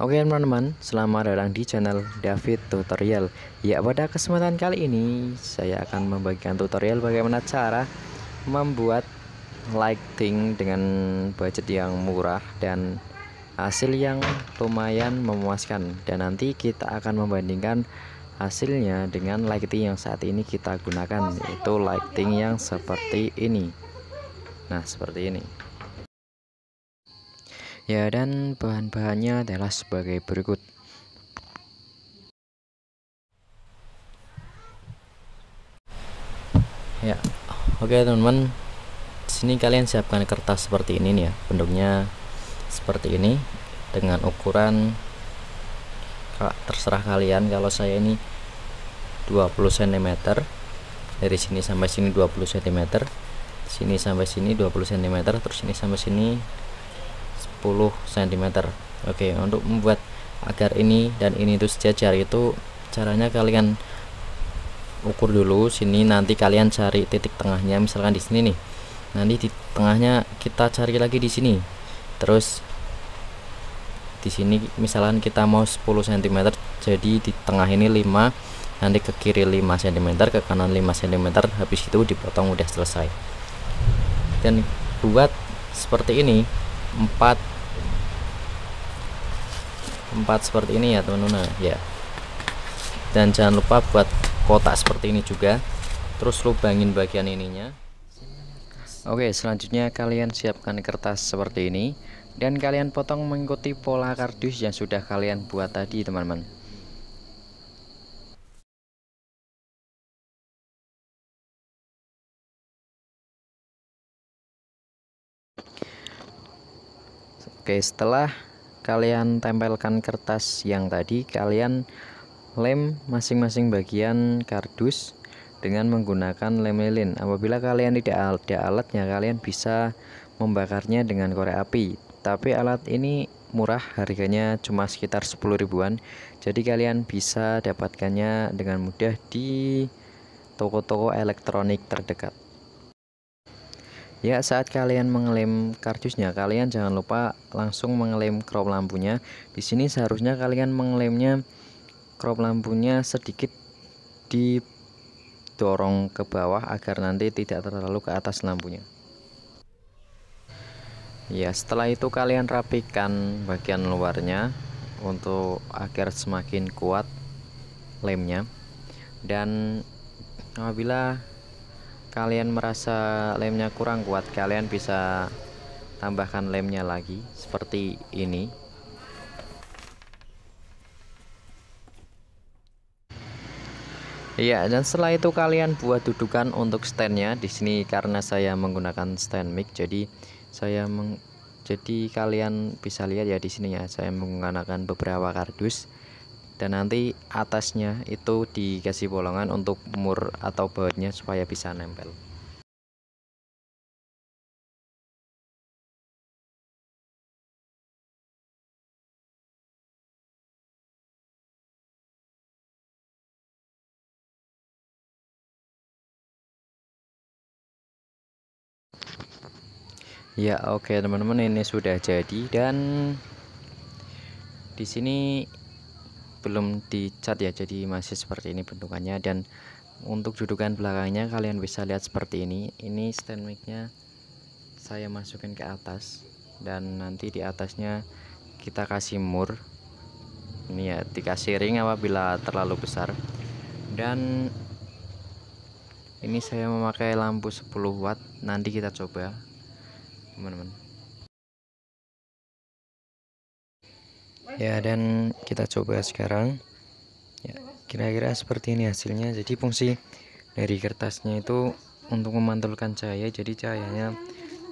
Oke teman-teman, selamat datang di channel David Tutorial. Ya pada kesempatan kali ini saya akan membagikan tutorial bagaimana cara membuat lighting dengan budget yang murah dan hasil yang lumayan memuaskan. Dan nanti kita akan membandingkan hasilnya dengan lighting yang saat ini kita gunakan yaitu lighting yang seperti ini. Nah seperti ini Ya dan bahan-bahannya adalah sebagai berikut. Ya oke teman-teman. Sini kalian siapkan kertas seperti ini nih ya. Bentuknya seperti ini dengan ukuran terserah kalian. Kalau saya ini 20 cm dari sini sampai sini 20 cm sini sampai sini 20 cm terus sini sampai sini 10 cm Oke untuk membuat agar ini dan ini itu sejajar itu caranya kalian ukur dulu sini nanti kalian cari titik tengahnya misalkan di sini nih. Nanti di tengahnya kita cari lagi di sini. Terus di sini misalkan kita mau 10 cm jadi di tengah ini 5 nanti ke kiri 5 cm ke kanan 5 cm habis itu dipotong udah selesai. Dan buat seperti ini 4 empat seperti ini ya teman-teman. Ya. Dan jangan lupa buat kotak seperti ini juga. Terus lubangin bagian ininya. Oke selanjutnya kalian siapkan kertas seperti ini. Dan kalian potong mengikuti pola kardus yang sudah kalian buat tadi teman-teman. Oke setelah kalian tempelkan kertas yang tadi kalian lem masing-masing bagian kardus dengan menggunakan lem lilin. Apabila kalian tidak ada alatnya kalian bisa membakarnya dengan korek api. Tapi alat ini murah harganya cuma sekitar 10 ribuan. Jadi kalian bisa dapatkannya dengan mudah di toko-toko elektronik terdekat Ya, saat kalian mengelem kardusnya, kalian jangan lupa langsung mengelem crop lampunya. Di sini seharusnya kalian mengelemnya crop lampunya sedikit didorong ke bawah agar nanti tidak terlalu ke atas lampunya. Ya, setelah itu kalian rapikan bagian luarnya untuk agar semakin kuat lemnya. Dan apabila kalian merasa lemnya kurang kuat kalian bisa tambahkan lemnya lagi seperti ini Ya, dan setelah itu kalian buat dudukan untuk standnya. Di sini karena saya menggunakan stand mic, jadi saya meng, jadi kalian bisa lihat ya di sini ya, saya menggunakan beberapa kardus dan nanti atasnya itu dikasih bolongan untuk mur atau bautnya supaya bisa nempel. Ya oke okay, teman-teman ini sudah jadi. Dan di sini belum dicat ya jadi masih seperti ini bentukannya. Dan untuk dudukan belakangnya kalian bisa lihat seperti ini. Ini stand micnya saya masukin ke atas. Dan nanti di atasnya kita kasih mur. Ini ya dikasih ring apabila terlalu besar. Dan ini saya memakai lampu 10 watt. Nanti kita coba teman-teman ya dan kita coba sekarang. Ya kira-kira seperti ini hasilnya. Jadi fungsi dari kertasnya itu untuk memantulkan cahaya. Jadi cahayanya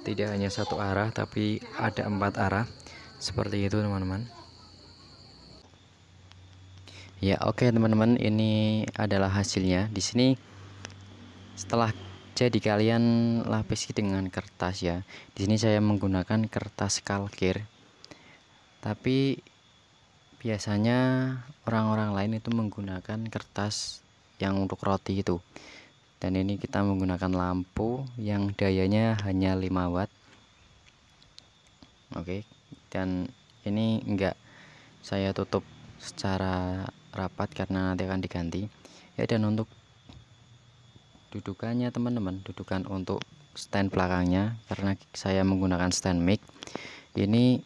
tidak hanya satu arah tapi ada empat arah. Seperti itu teman-teman. Ya oke okay, teman-teman. Ini adalah hasilnya. Di sini setelah jadi kalian lapisi dengan kertas ya. Di sini saya menggunakan kertas kalkir. Tapi biasanya orang-orang lain itu menggunakan kertas yang untuk roti itu. Dan ini kita menggunakan lampu yang dayanya hanya 5 watt. Oke dan ini enggak saya tutup secara rapat karena nanti akan diganti. Ya dan untuk dudukannya teman-teman dudukan untuk stand belakangnya karena saya menggunakan stand mic ini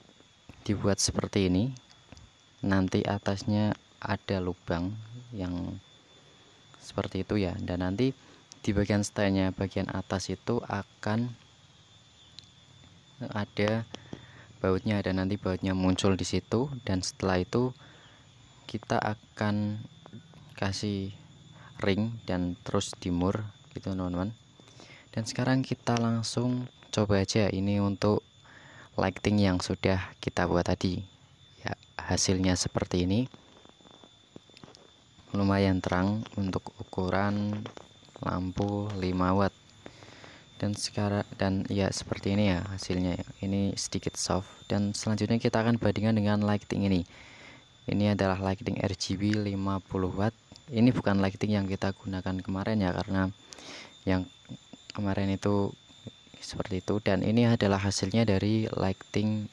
dibuat seperti ini nanti atasnya ada lubang yang seperti itu ya. Dan nanti di bagian standnya bagian atas itu akan ada bautnya ada nanti bautnya muncul di situ. Dan setelah itu kita akan kasih ring dan terus dimur gitu teman-teman. Dan sekarang kita langsung coba aja ini untuk lighting yang sudah kita buat tadi hasilnya seperti ini. Lumayan terang untuk ukuran lampu 5 watt. Dan sekarang dan ya seperti ini ya hasilnya ini sedikit soft. Dan selanjutnya kita akan bandingkan dengan lighting ini. Ini adalah lighting RGB 50 watt. Ini bukan lighting yang kita gunakan kemarin ya karena yang kemarin itu seperti itu. Dan ini adalah hasilnya dari lighting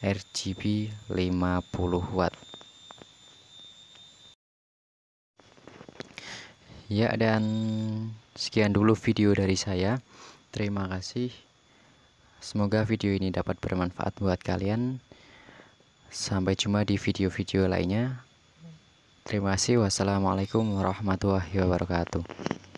RGB 50 watt ya dan Sekian dulu video dari saya. Terima kasih. Semoga video ini dapat bermanfaat buat kalian. Sampai jumpa di video-video lainnya. Terima kasih. Wassalamualaikum warahmatullahi wabarakatuh.